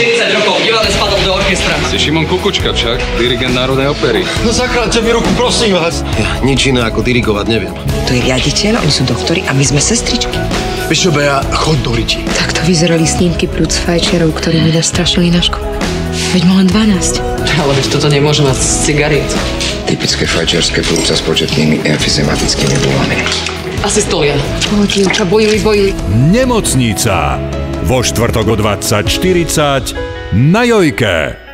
40 rokov v divadle spadol do orchestra. Si Šimon Kukučka však, dirigent Národnej opery. No zachráňte mi ruku, prosím vás. Ja nič iné ako dirigovať neviem. To je riaditeľ, oni sú doktori a my sme sestričky. Vieš čo, Bea, chod do Riti. Takto vyzerali snímky plúc fajčerov, ktorí mi nastrašili na škole. Veď mal len 12. Ale veď toto nemôže mať z cigariet. Typické fajčiarske plúca s početnými emfizematickými bulami. Asi stolia. O, dievča, bojili, bojili. Nemocnica. Vo štvrtok o 20.40 na Jojke.